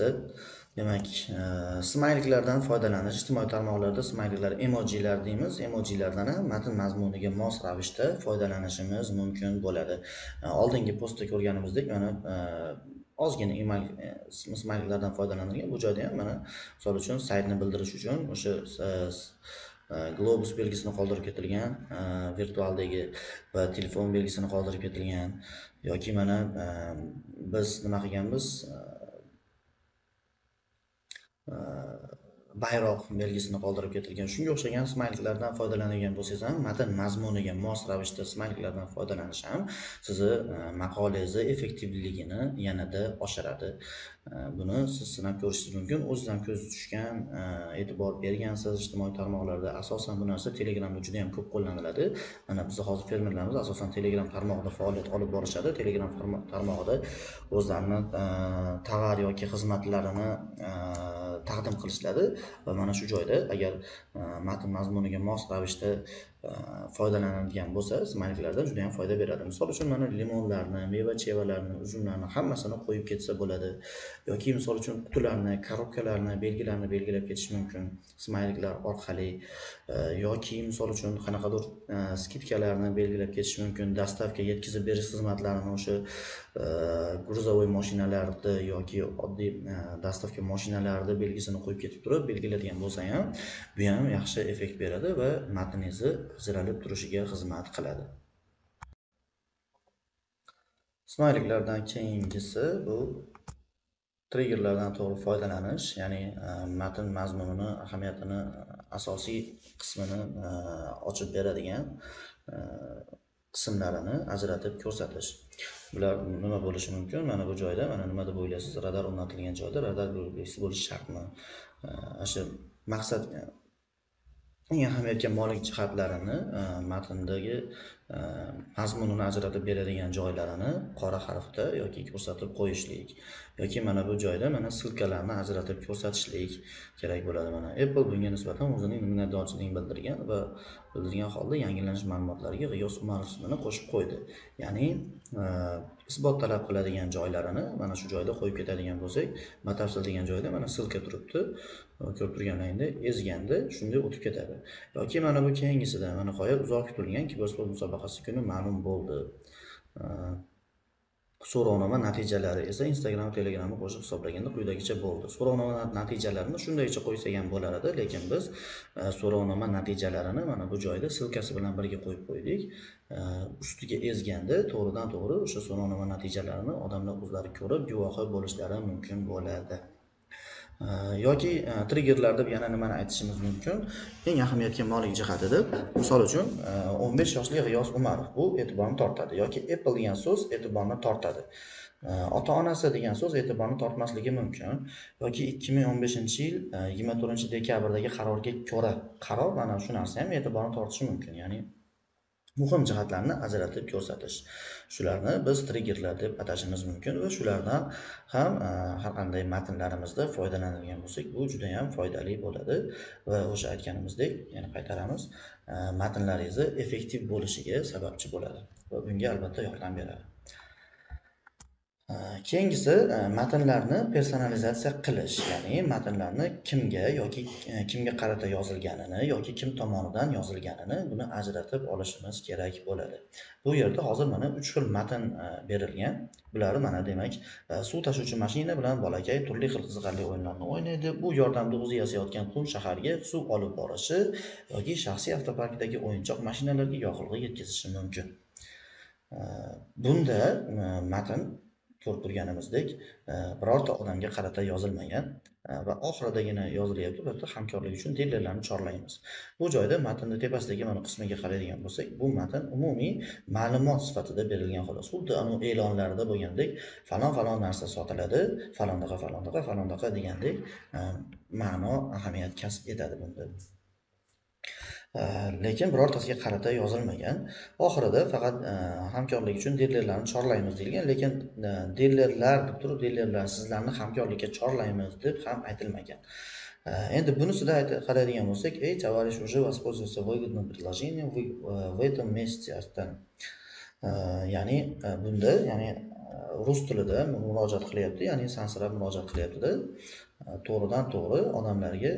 ikkinchisi demak e, smayliklardan foydalanish ijtimoiy tarmoqlarda smayliklar emojilar deymiz. Emojilardan ham matn mazmuniga mos ravishda foydalanishimiz mumkin bo'ladi. E, oldingi postda ko'rganimizdek mana e, ozgina smayliklardan foydalanilgan bu joyda ham mana misol uchun saytni bildirish uchun o'sha globus belgisini qoldirib ketilgan virtualdagi va telefon belgisini qoldirib ketilgan yoki mana biz nima qilganmiz? Э, bayroq belgisini qoldirib ketilgan. Shunga o'xshagan smayliklardan foydalanadigan bo'lsangiz ham matn mazmuniga mos ravishda smayliklardan foydalanish ham sizni э, maqolangizni effektivligini yanada oshiradi. Э, buni siz sinab ko'rishingiz mumkin. O'ziz ham ko'z tushgan e, e'tibor bergansiz. Ijtimoiy tarmoqlarda asosan bu narsa telegramda juda yam ko'p qo'llaniladi. Mana biz hozir fermerlarimiz asosan telegram tarmog'ida faoliyat olib borishadi. Telegram tarmog'ida o'zlarini e, tovar yoki xizmatlarini e, taqdim qilishlari va mana shu joyda agar e, matn mazmuniga mos ravishda foydalanadigan bo'lsa smayliklardan juda yam foyda beradi. Misol uchun mana limonlarni meva chevalarni uzumlarni hammasini qo'yib ketsa bo'ladi. Yoki misol uchun qutilarni korobkalarni belgilarini belgilab ketish mumkin smayliklar orqali. Yoki misol uchun qanaqadir skidkalarni belgilab ketish mumkin dostavka yetkazib berish xizmatlarini o'sha грузовой mashinalarni yoki oddiy dostavka mashinalarida belgisini qo'yib ketib turib belgiladigan bo'lsa ham bu ham yaxshi effekt beradi va matningizni ajralib turishiga xizmat qiladi. Smayliklardan keyingisi bu triggerlardan to'g'ri foydalanish ya'ni e, matn mazmunini ahamiyatini e, asosiy qismini e, ochib beradigan e, qismlarini ajratib ko'rsatish. Bular nima bo'lishi mumkin? Mana bu joyda mana nima deb o'ylaysiz? Radar o'rnatilgan joyda radar bo'lishi shartmi? E, ana shu maqsad eng ahamiyatga molik jihatlarini e, matndagi e, mazmunini ajratib beradigan joylarini qora harfda yoki ko'rsatib qo'yishlik yoki mana bu joyda mana silkalarni ajratib ko'rsatishlik kerak bo'ladi. Mana apple bunga nisbatan o'zining minnatdorchiligini bildirgan va bildirgan holda yangilanish ma'lumotlariga g'iyos umarov ismini qo'shib qo'ydi. Ya'ni e, isbot talab qiladigan joylarini mana shu joyda qo'yib ketadigan bo'lsak batafsil degan joyda mana silka turibdi e, ko'rib turganlaringda ezganda shunday o'tib ketadi. Yoki mana bu keyingisida mana nihoyat uzoq kutilgan kibersport musobaqasi kuni ma'lum bo'ldi. E, so'rovnoma natijalari esa instagram telegramni qo'shib hisoblaganda quyidagicha bo'ldi. So'rovnoma natijalarini shundaycha qo'ysak ham bo'lar edi lekin biz e, so'rovnoma natijalarini mana bu joyda ssilkasi bilan birga qo'yib qo'ydik. E, ustiga ezganda to'g'ridan to'g'ri o'sha so'rovnoma natijalarini odamlar o'zlari ko'rib guvohi bo'lishlari mumkin bo'ladi. Э, yoki э, triggerlar deb yana nimani aytishimiz mumkin? Eng ahamiyatga molik jihati deb misol uchun e, o'n besh yoshli g'iyos umarov bu e'tiborni tortadi yoki apple degan so'z e'tiborni tortadi. E, Ota onasi degan so'z e'tiborni tortmasligi mumkin yoki ikki ming o'n beshinchi yil e, yigirma to'rtinchi dekabrdagi qarorga ko'ra qaror mana shu narsa ham e'tiborni tortishi mumkin ya'ni muhim jihatlarni ajratib ko'rsatish. Shularni biz triggerlar deb atashimiz mumkin va shulardan ham e, har qanday matnlarimizda foydalanadigan bo'lsak bu juda yam foydali bo'ladi va o'sha aytganimizdek yana qaytaramiz e, matnlaringizni effektiv bo'lishiga sababchi bo'ladi va bunga albatta yordam beradi. Э, keyingisi э, matnlarni personalizatsiya qilish ya'ni matnlarni kimga yoki e, kimga qarata yozilganini yoki kim tomonidan yozilganini buni ajratib olishimiz kerak bo'ladi. Bu yerda hozir mana uch xil matn e, berilgan. Bular mana demak e, suv tashuvchi mashina bilan bolakay turli xil qiziqarli o'yinlarni o'ynaydi. Bu yordamda o'zi yasayotgan qum shaharga suv olib borishi yoki shaxsiy avtoparkdagi o'yinchoq mashinalarga yoqilg'i yetkazishi mumkin. Bunda matn ko'rib turganimizdek e, birorta odamga qarata yozilmagan e, va oxiridagina yozilyapti. Bu yerda hamkorlik uchun dilerlarni chorlaymiz. Bu joyda matnni tepasidagi mana qismiga qaraydigan bo'lsak bu matn umumiy ma'lumot sifatida berilgan xolos. Xuddi anavi e'lonlarda bo'lgandek falon falon narsa sotiladi falondaqa falondaqa falondaqa degandek e, ma'no ahamiyat kasb etadi bunda. Э, lekin birortasiga qarata yozilmagan. Oxirida faqat e, hamkorlik uchun dilerlarni chorlaymiz deyilgan lekin e, dilerlar deb turib dilerlar sizlarni hamkorlikka chorlaymiz deb ham aytilmagan. E, endi bunisida qaraydigan bo'lsak ey товарищ уже воспользовался выгодным предложением э, в этом месте ya'ni bunda ya'ni rus tilida murojaat qilyapti ya'ni sansirab murojaat qilyaptida э, to'g'ridan to'g'ri odamlarga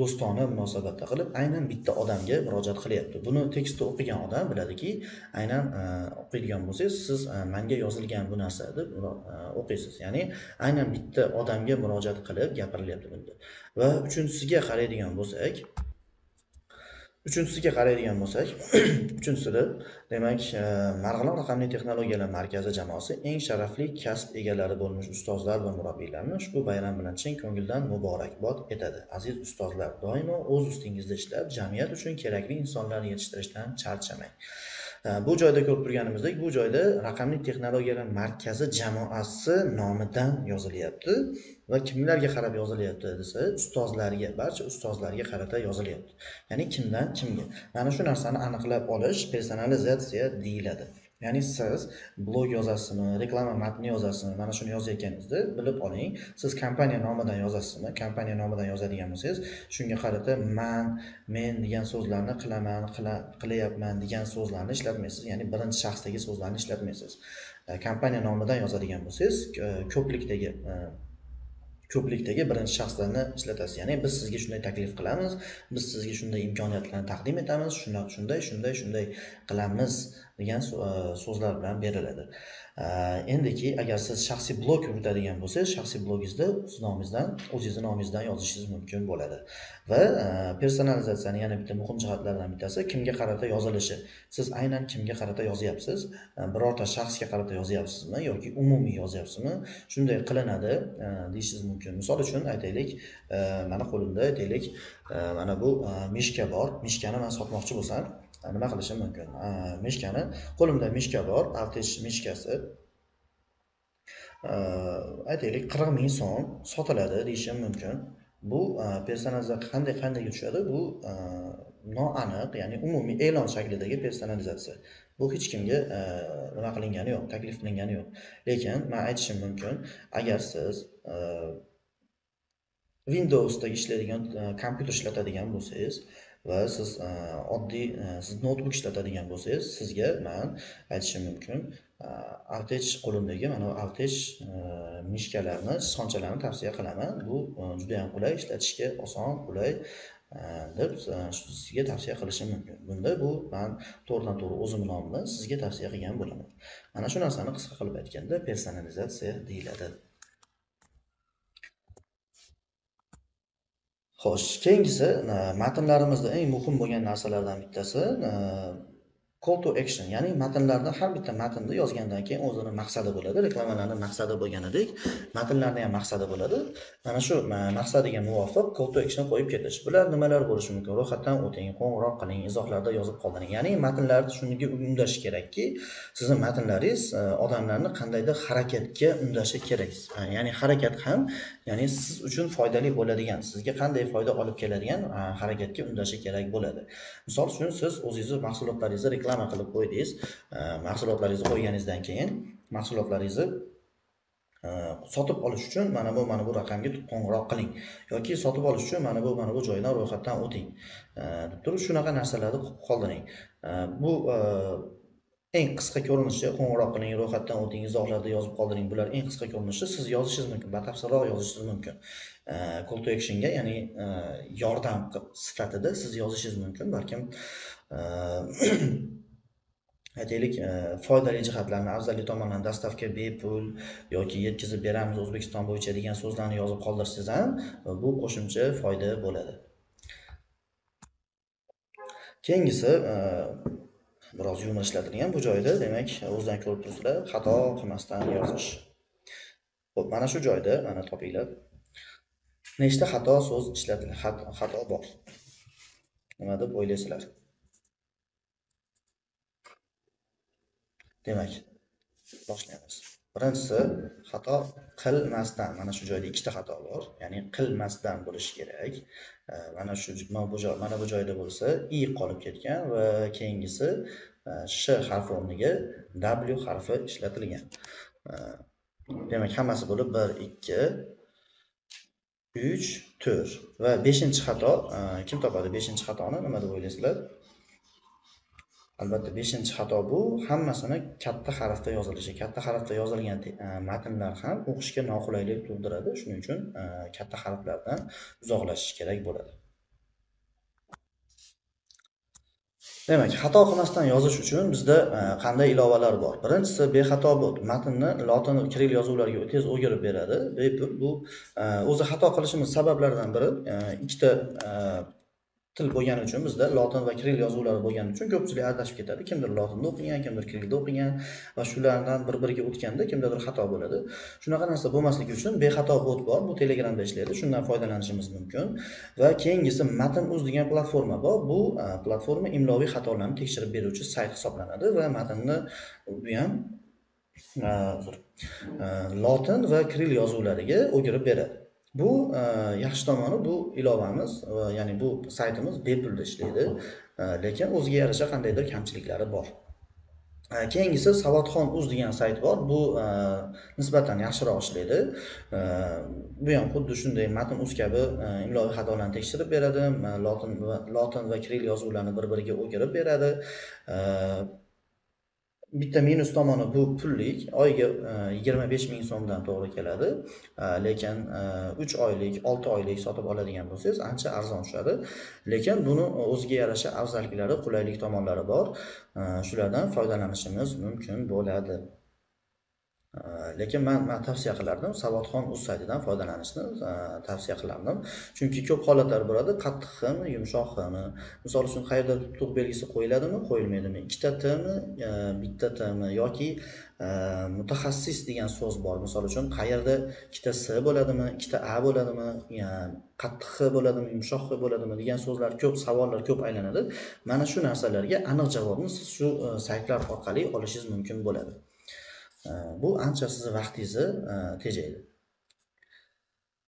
do'stona munosabatda qilib aynan bitta odamga murojaat qilyapti. Buni tekstni o'qigan odam biladiki aynan e, o'qiydigan bo'lsangiz siz e, manga yozilgan bu narsa deb e, o'qiysiz. Ya'ni aynan bitta odamga murojaat qilib gapirilyapti bunda. Va uchinchisiga qaraydigan bo'lsak uchinchisiga qaraydigan bo'lsak uchinchisida demak e, marg'ilon raqamli texnologiyalar markazi jamoasi eng sharafli kasb egalari bo'lmish ustozlar va murabbiylarni ushbu bayram bilan chin ko'ngildan muborakbod etadi. Aziz ustozlar doimo o'z ustingizda ishlab jamiyat uchun kerakli insonlarni yetishtirishdan charchamang bu joyda ko'rib turganimizdek bu joyda raqamli texnologiyalar markazi jamoasi nomidan yozilyapti va kimlarga qarab yozilyapti desa ustozlarga barcha ustozlarga qarata yozilyapti. Ya'ni kimdan kimga? Mana shu narsani aniqlab olish personalizatsiya deyiladi. Ya'ni siz blog yozasizmi reklama matni yozasizmi mana shuni yozayotganingizda bilib oling. Siz kompaniya nomidan yozasizmi kompaniya nomidan yozadigan bo'lsangiz shunga qarata man men degan so'zlarni qilaman qilyapman degan so'zlarni ishlatmaysiz. Ya'ni birinchi shaxsdagi so'zlarni ishlatmaysiz. E, kompaniya nomidan yozadigan bo'lsangiz e, ko'plikdagi e, ko'plikdagi birinchi shaxslarni ishlatasiz. Ya'ni biz sizga shunday taklif qilamiz biz sizga shunday imkoniyatlarni taqdim etamiz shunday shunday shunday qilamiz degan so'zlar bilan beriladi. Э, endiki agar siz shaxsiy blog yuritadigan bo'lsangiz shaxsiy blogingizda o'z nomingizdan o'zingizni nomingizdan yozishingiz mumkin bo'ladi. Va e, personalizatsiyani yana bitta muhim jihatlaridan bittasi kimga qarata yozilishi. Siz aynan kimga qarata yozyapsiz? E, birorta shaxsga qarata yozyapsizmi yoki umumiy yozyapsizmi? Shunday qilinadi e, deyishingiz mumkin. Misol uchun aytaylik mani qo'limda aytaylik mana bu mishka bor. Mishkani man sotmoqchi bo'lsam nima qilishim mumkin? Mishkani qo'limda mishka bor artish mishkasi. Aytaylik qirq ming so'm sotiladi deyishim mumkin. Bu e, personalizatsiya qanday qanday tushadi? Bu e, noaniq ya'ni umumiy e'lon shaklidagi personalizatsiya. Bu hech kimga e, nima qilingani yo'q taklif qilingani yo'q. Lekin man aytishim mumkin agar siz windowsda ishlaydigan kompyuter ishlatadigan bo'lsangiz va siz e, oddiy e, siz noutbuk ishlatadigan bo'lsangiz sizga man aytishim mumkin. E, artech qo'limdagi mana bu artech mishkalarni sonchalarni tavsiya qilaman. Bu judayam qulay ishlatishga oson qulay deb sizga tavsiya qilishim mumkin. Bunda bu man to'g'ridan to'g'ri o'zimni nomimdan sizga tavsiya qilgan bo'laman. Mana shu narsani qisqa qilib aytganda personalizatsiya deyiladi. Xo'sh, keyingisi matnlarimizda eng muhim bo'lgan narsalardan bittasi call to action ya'ni matnlarni har bitta matnni yozgandan keyin o'zini maqsadi bo'ladi reklamalarni maqsadi bo'lganidek matnlarni ham maqsadi bo'ladi. Mana shu maqsadiga muvofiq call to action qo'yib ketish. Bular nimalar bo'lishi mumkin? Ro'yxatdan o'ting qo'ng'iroq qiling izohlarda yozib qoldiring. Ya'ni matnlarni shunga undash kerakki sizni matnlaringiz e, odamlarni qandaydir harakatga undashi kerak. E, ya'ni harakat ham ya'ni siz uchun foydali bo'ladigan sizga qanday foyda olib keladigan e, harakatga undashi kerak bo'ladi. Misol uchun siz o'zingizni mahsulotlaringizni reklama reklama qilib qo'ydingiz mahsulotlaringizni qo'yganingizdan keyin mahsulotlaringizni e, sotib olish uchun mana bu mana bu raqamga qo'ng'iroq qiling yoki sotib olish uchun mana bu mana bu joydan ro'yxatdan o'ting. Deb turib shunaqa narsalarni qoldiring. Bu e, eng qisqa ko'rinishi qo'ng'iroq qiling ro'yxatdan o'ting izohlarda yozib qoldiring. Bular eng qisqa ko'rinishi siz yozishingiz mumkin batafsilroq yozishingiz mumkin. Call to actionga ya'ni e, yordam sifatida siz yozishingiz mumkin. Balkim aytaylik e, foydali jihatlarni afzalli tomonlarini dastavka bepul yoki yetkazib beramiz o'zbekiston bo'yicha degan so'zlarni yozib qoldirsangiz ham e, bu qo'shimcha foyda bo'ladi. Keyingisi e, biroz yumor ishlatilgan bu joyda demak o'zidan ko'rib turibsizlar xato qilmasdan yozish. Ho'p mana shu joyda mana topinglar. Nechta xato so'z ishlatilgan xato bor. Nima deb o'ylaysizlar? Demak, boshlaymiz. Birinchisi xato qilmasdan. Mana shu joyda ikkita xato bor. Ya'ni qilmasdan bo'lishi kerak. E, mana shu mana bu mana bu joyda bo'lsa i qolib ketgan va keyingisi e, sh harfi o'rniga w harfi ishlatilgan. E, demak, hammasi bo'lib 1 2 3 4 va 5-xato kim topadi 5-xatoni nima deb o'ylaysizlar? Albatta beshinchi xato bu. Hammasini katta harfda yozilishi katta harfda yozilgan e, matnlar ham o'qishga noqulaylik tug'diradi. Shuning uchun e, katta harflardan uzoqlashish kerak bo'ladi. Demak xato qilmasdan yozish uchun bizda e, qanday ilovalar bor? Birinchisi bexato matnni lotin kiril yozuvlarga tez o'girib beradi. Bepul bu o'zi xato qilishimiz sabablaridan biri ikkita til bo'lgani uchun bizda lotin va kiril yozuvlari bo'lgani uchun ko'pchilik adashib ketadi. Kimdir lotinda o'qigan kimdir kirilda o'qigan va shulardan bir biriga o'tganda kimdadir xato bo'ladi. Shunaqa narsa bo'lmasligi uchun bexato bot bor. Bu telegramda ishlaydi. Shundan foydalanishimiz mumkin. Va keyingisi matn uz degan platforma bor. Bu platforma imloviy xatolarni tekshirib beruvchi sayt hisoblanadi va matnni bu ham lotin va kiril yozuvlariga o'girib beradi. Bu e, yaxshi tomoni bu ilovamiz e, ya'ni bu saytimiz bepulda ishlaydi, e, lekin o'ziga yarasha qandaydir kamchiliklari bor. E, keyingisi savodxon uz degan sayt bor. Bu e, nisbatan yaxshiroq ishlaydi. Bu ham xuddi shunday matn uz kabi imloviy xatolarni tekshirib beradi, lotin va lotin va kiril yozuvlarni bir-biriga o'girib beradi. Bitta minus tomoni bu pullik oyiga e, yigirma besh ming so'mdan to'g'ri keladi. E, lekin e, uch oylik olti oylik sotib oladigan bo'lsangiz ancha arzon tushadi. Lekin buni o'ziga yarasha afzalliklari qulaylik tomonlari bor. E, shulardan foydalanishimiz mumkin bo'ladi. Э, lekin man man tavsiya qilardim savodxon uz saytidan foydalanishni э, tavsiya qilardim. Chunki ko'p holatlar bo'ladi qattiq yumshoqmi yumshoq misol uchun qayerda tutuq belgisi qo'yiladimi? Qo'yilmaydimi ikkita tmi e, bitta tmi yoki e, mutaxassis degan so'z bor. Misol uchun qayerda ikkita s bo'ladimi ikkita a bo'ladimi e, qattiq h bo'ladimi yumshoq h bo'ladimi degan so'zlar ko'p savollar ko'p aylanadi. Mana shu narsalarga aniq javobni siz shu saytlar orqali olishingiz mumkin bo'ladi. Bu ancha sizni vaqtingizni e, tejaydi.